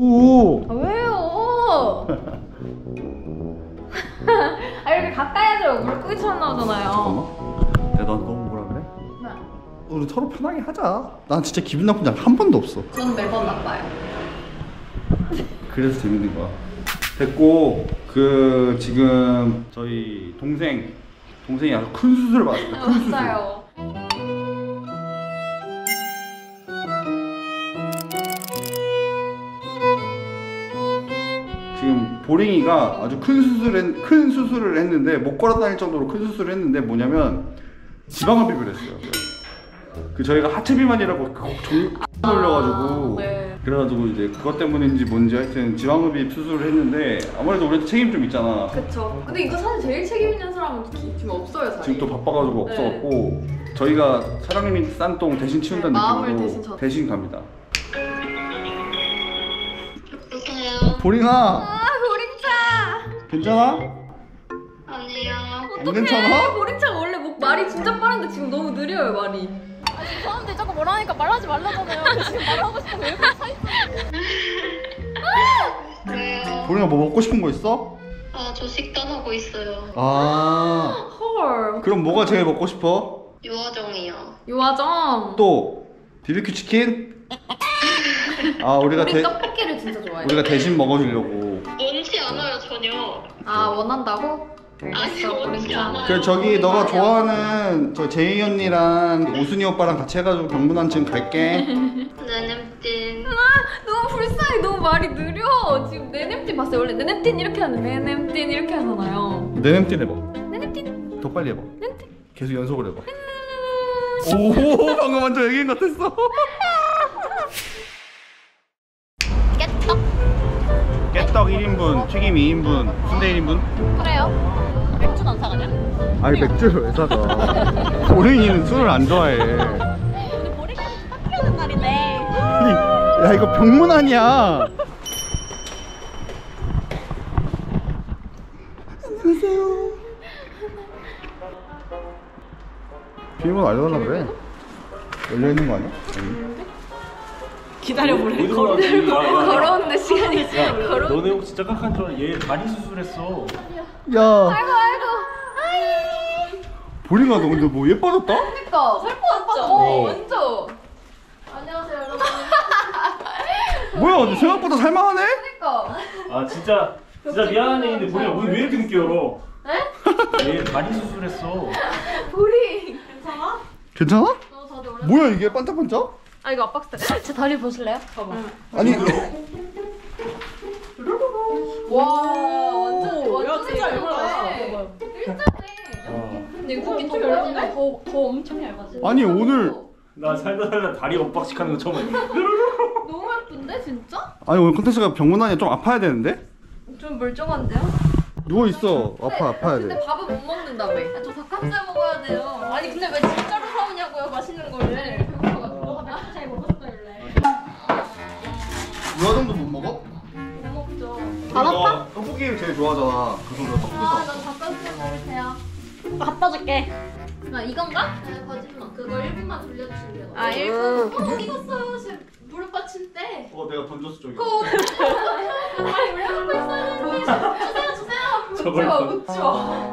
오. 아, 왜요? 아 이렇게 가까이 하죠 물고기처럼 나오잖아요. 잠깐만. 내가 너한테 너무 뭐라 그래? 네. 우리 서로 편하게 하자. 난 진짜 기분 나쁜 적 한 번도 없어. 저는 매번 나빠요. 그래서 재밌는 거야. 됐고 그 지금 저희 동생 동생이 아주 큰 수술을 받았어요. 큰 수술. 맞아요. 지금 보링이가 아주 큰 수술을 큰 수술을 했는데 못 걸어 다닐 정도로 큰 수술을 했는데 뭐냐면 지방흡입을 했어요. 그 저희가 하체 비만이라고 종 올려가지고 네. 그래가지고 이제 그것 때문인지 뭔지 하여튼 지방흡입 수술을 했는데 아무래도 우리도 책임 좀 있잖아. 그쵸. 근데 이거 사실 제일 책임 있는 사람은 기- 지금 없어요 사실. 지금 또 바빠가지고 네. 없어갖고 저희가 사장님이 싼 똥 대신 치운다는 네, 느낌으로 대신 저- 대신 갑니다. 여보세요? 보링아 아. 괜찮아? 아니요. 안 괜찮아? 보리차 원래 목 말이 진짜 빠른데 지금 너무 느려요 말이. 사람들이 자꾸 뭐라 하니까 말하지 말라잖아요. 지금 말하고 싶은 거 이렇게 서 있어. 왜요? 보링아 뭐 먹고 싶은 거 있어? 아, 저 식단하고 있어요. 아 헐. 그럼 뭐가 제일 먹고 싶어? 유화정이요. 유화정. 또 비비큐 치킨? 아 우리가 우리 대, 떡볶이를 진짜 좋아해. 우리가 대신 먹어주려고. 전혀. 아 원한다고? 아니, 알겠어 원치 보리차. 않아요. 그 저기 너가 좋아하는 저 제이 언니랑 오순이 오빠랑 같이 해가지고 병문안쯤 갈게. 나눔진. 너무 불쌍해 너무 말이 느려 지금 네냄틴 봤어요 원래 네냄틴 이렇게 하는 네냄틴 이렇게 하잖아요 네냄틴 해봐. 네냄틴 더 빨리 해봐. 계속 연속을 해봐. 오 방금 완전 외계인 같았어. 2인분, 순대 1인분. 그래요. 맥주 안 사가냐? 아니 맥주를 왜 사가? 보링이는 술을 안 좋아해. 우리 보리까지 파티하는 날이네. 야 이거 병문안이야. 안녕하세요. 비밀번호 알려달라 그래. 열려 있는 거 아니야? 기다려보래. 걸어. 걸어오는데 시간이 걸어 너네 혹시 짝짝한 줄 알아? 얘 다리 수술했어. 야, 아이고 아이고 보링아 너 근데 뭐 예뻐졌다? 그니까 살것 같죠? 어 완전 안녕하세요 여러분 뭐야, 근데 생각보다 살만하네? 그니까 아 진짜 진짜 얘기인데 보리야 우리 왜 이렇게 늦게 열어? 얘 다리 수술했어. 보리 괜찮아? 어 다들 오랜 뭐야 이게 반짝반짝? 아 이거 압박 스타일 제 다리 보실래요? 봐봐 아니 와 완전 완전 진짜. 얇아. 일자네 근데 이거 엄청 얇은데 더, 더 엄청 얇아지 아니 오늘 나 살다 살다 다리 엇박식 하는 거 처음 해. 너무 예쁜데 진짜? 아니 오늘 콘텐츠가 병문안이 좀 아파야 되는데? 좀 멀쩡한데요? 누워 있어. 아파 아파야 근데 돼. 밥은 못 먹는다며 아, 저 닭가슴살 먹어야 돼요 아니 근데 왜 진짜로 사오냐고요 맛있는 거를 유아정도 못 먹어? 못 먹죠 안 아파? 너 떡볶이 제일 좋아하잖아. 그래서 너 떡볶이 아 사. 나도 닭가슴살 먹으세요 갖다 줄게. 아 이건가? 네 거짓말 그거 1분만 돌려주시면 아 음. 1분? 어 익었어요 제 무릎 때어 내가 던졌어 저기. 그거 아니 왜 하고 있어요 주세요 주세요 저걸 봐. 웃죠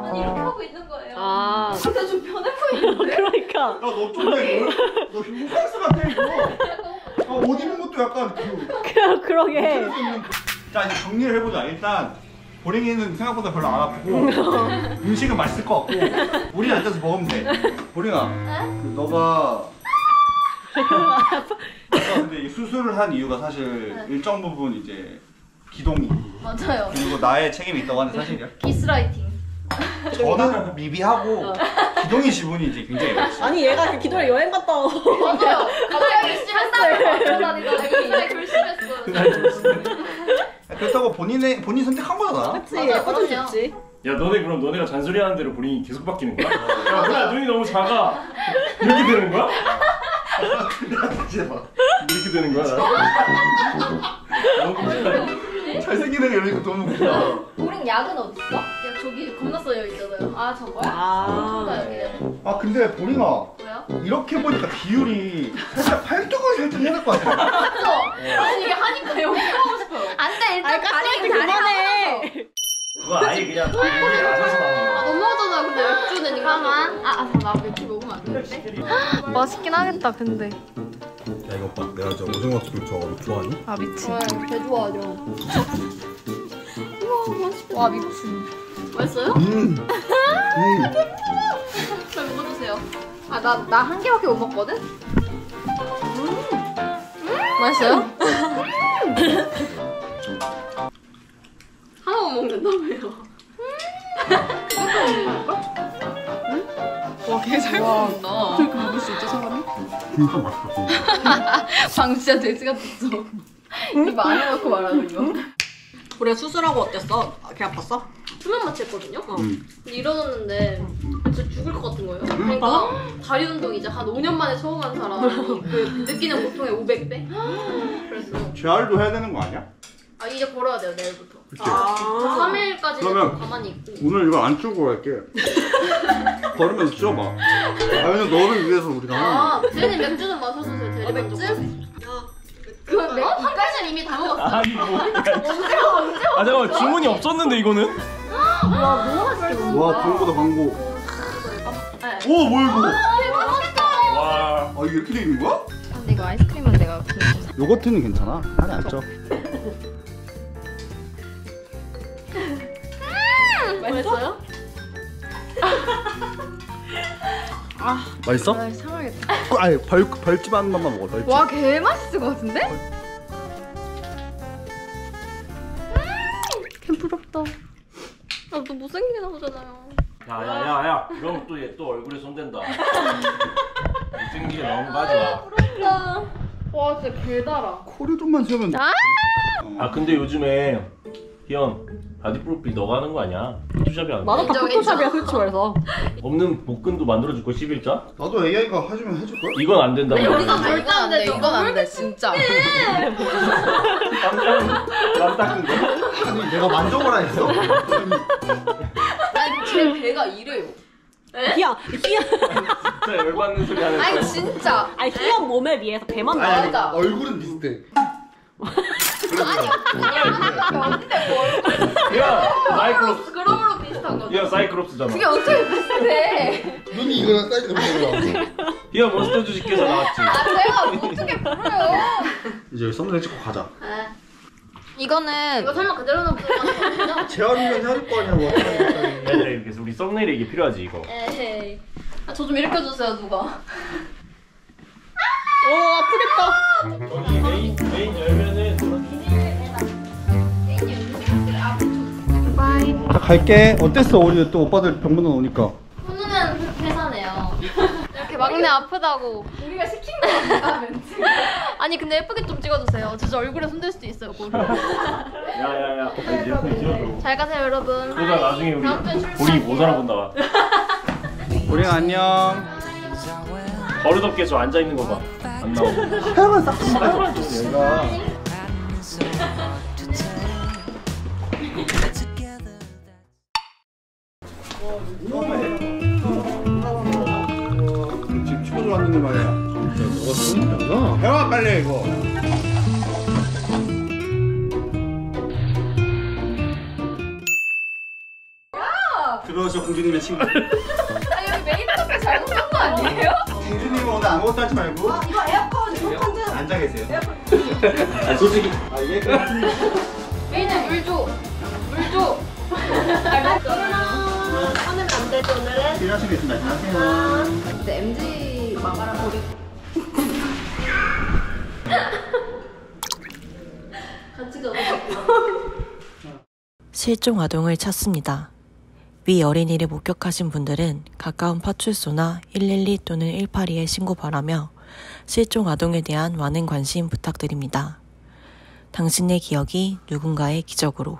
아니 이렇게 하고 있는 거예요 아. 근데 좀 변해 보이는데? 그러니까. 야너 좀내 너 흉상스 같아 이거. 아옷 입은 것도 약간 그. 그 그러게. 자 이제 정리를 해보자. 일단 보링이는 생각보다 별로 안 아프고 음식은 맛있을 것 같고 우리 앉아서 먹으면 돼. 보링아, 그 너가 너가 근데 이 수술을 한 이유가 사실 일정 부분 이제 기동이 맞아요 그리고 나의 책임이 있다고 하는데 사실이야. 기스라이팅 저는 미비하고 기동이 지분이 이제 굉장히 많지. 아니 얘가 그 기도에 여행 갔다 오. 맞아요 갑자기 심했어요 맞춰다니다가 굉장히 결심했어요 그렇다고 본인의 본인 선택한 거잖아. 그치. 맞아, 그럼요. 좋지. 야 너네 그럼 너네가 잔소리하는 대로 본인이 계속 바뀌는 거야? 야 보리야 눈이 너무 작아. 이렇게 되는 거야? 다시 해봐. 이렇게 되는 거야? 나? 너무 웃기다. 잘생긴 애가 이러니까 너무 웃겨. 우린 약은 어딨어? 야 저기 겁나 써여 있잖아요 아 저거야? 아. 아 여기 아 근데 보링아 뭐야? 이렇게 보니까 비율이 살짝 팔뚝을 살짝 해야 될것 같아. 맞죠? 아니 이게 하니까 여기 하고 싶어요 일단 가리긴 그만해. 그거 아예 그냥 이게 맞아서 나오는 거야. 너무하잖아 근데 맥주는 잠깐만. 아, 아, 나 맥주 먹으면 안 되는데? 맛있긴 하겠다 근데. 야 이거 봐 내가 저 오징어 튀김 저거 좋아하니? 아 미친. 개 좋아하죠. 와 미친. 맛있어요? 음. 잘 먹어주세요. 아, 나, 나 한 개밖에 못 먹거든? 맛있어요? 하나만 먹는다며요. 와개잘 먹는다. 그렇게 먹을 수 있죠, 사람이? 진짜 맛있다 방 진짜 돼지 같았어. 입 안에 넣고 말하는 거. 우리가 수술하고 어땠어? 아, 개 아팠어? 수면 마취했거든요? 음. 근데 일어났는데 진짜 죽을 것 같은 거예요. 그러니까 다리 운동 이제 한 5년 만에 처음 한 사람이 그 느끼는 고통의 500배? 그래서 재활도 해야 되는 거 아니야? 아 이제 걸어야 돼요 내일부터. 그치? 아. 3일까지는 그러면- 가만히 있고. 오늘 이거 안 치우고 갈게. 걸으면서 치워봐. 아, 왜냐면 너를 위해서 우리가 아 대리님 맥주는 마셔주세요. 대리 맥주? 그 맥주 한 캔을 이미 다 먹었어. 아니 뭐. 아 잠깐만 주문이 없었는데 이거는? 와, 광고다, 광고. 네. 오, 뭐야, 이거? 와. 아, 이게 이렇게 돼 있는 거야? 근데 이거 아이스크림은 내가 그냥 요거트는 괜찮아. 살이 안 쪄. 맛있어? 아, 상하겠다. 아니, 벌, 벌집 한 번만 먹어, 벌집. 와 개 맛있을 것 같은데? 개 부럽다. 아또 못생기게 나오잖아요. 야야야야. 그럼 또얘 또 얼굴에 손댄다. 못생기게 거 하지 마. 와 진짜 개 달아. 코를 좀만 세우면. 아! 아 근데 요즘에 희연 바디 프로필 너가 하는 거 아니야? 포토샵이 안 돼. 나도 다 인정, 포토샵이야. 솔직히 말해서 없는 복근도 만들어줄 거 11자? 나도 AI가 해주면 해줄걸? 이건 안 된다고. 여기서 아, 이건 안 돼. 이건 안 돼. 진짜. 깜짝 남 닦은 거. 아니 내가 만져보라 했어? 아니 제 배가 이래요. 희야 희야 진짜 열받는 소리 하는 아니 거. 진짜. 아니 희야 몸에 비해서 배만 나와 아니, 맞아. 얼굴은 비슷해. 야 사이클롭스. 그럼으로 비슷한 거죠. 야 사이클롭스잖아. 그게 어떻게 비슷해? 눈이 이거랑 사이즈가 비슷해 희연 몬스터 주식회사 나왔지. 아 제가 어떻게 부러요? 이제 썸네일 찍고 가자. 네. 이거는 이거 설마 그대로 거죠? 재활이면 해줄 거 아니야 뭐 얘들아 이렇게 우리 썸네일에 이게 필요하지 이거. 에헤이. 아, 저 좀 일으켜 주세요, 누가. 오 아프겠다 저기 메인 메인 열면 은 자, 갈게. 어땠어? 우리 또 오빠들 병문안 오니까. 훈훈한 회사네요. 이렇게 막내 아프다고. 우리가 시킨 거 아닌가, 멘트? 아니, 근데 예쁘게 좀 찍어주세요. 진짜 얼굴에 손댈 수도 있어요. 야야야. 잘 가세요, 여러분. 그러다 나중에 우리 다음 주에 출발할게요. 우리 못 알아본다. 와. 우리 안녕. 버릇없게 저 앉아 있는 거 봐. 안 나오고. 하얀 싹 얘가. 들어오셔 공주님의 친구. 아 여기 메인 카페 잘못한 거 아니에요? 공주님 오늘 아무것도 하지 말고. 이거 에어컨 에어컨 앉아 계세요. 아 솔직히 아 얘. 메인에 물 줘. 물 줘. 하면 안 되지 오늘은? 필요하시겠습니다. 안녕하세요. 근데 MG 막아라 버리. 같이 가고 실종 아동을 찾습니다. 위 어린이를 목격하신 분들은 가까운 파출소나 112 또는 182에 신고 바라며 실종 아동에 대한 많은 관심 부탁드립니다. 당신의 기억이 누군가의 기적으로.